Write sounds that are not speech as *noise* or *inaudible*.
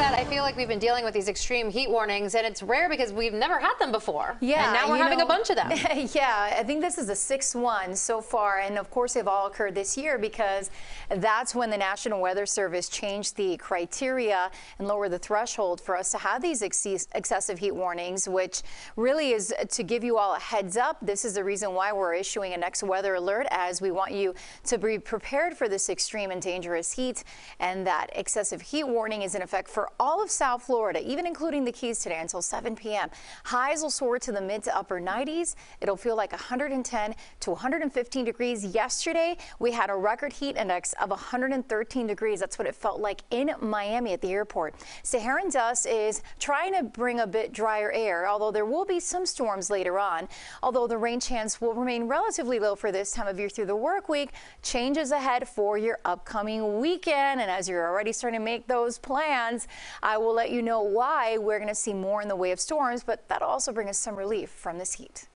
said, I feel like we've been dealing with these extreme heat warnings, and it's rare because we've never had them before. Yeah, and now we're having know, a bunch of them. *laughs* yeah, I think this is the sixth one so far, and of course they've all occurred this year because that's when the National Weather Service changed the criteria and lowered the threshold for us to have these ex excessive heat warnings, which really is to give you all a heads up. This is the reason why we're issuing a next weather alert, as we want you to be prepared for this extreme and dangerous heat, and that excessive heat warning is in effect for all of South Florida, even including the Keys today until 7 p.m. Highs will soar to the mid to upper 90s. It'll feel like 110 to 115 degrees. Yesterday, we had a record heat index of 113 degrees. That's what it felt like in Miami at the airport. Saharan dust is trying to bring a bit drier air, although there will be some storms later on. Although the rain chance will remain relatively low for this time of year through the work week, changes ahead for your upcoming weekend. And as you're already starting to make those plans, I will let you know why we're going to see more in the way of storms, but that'll also bring us some relief from this heat.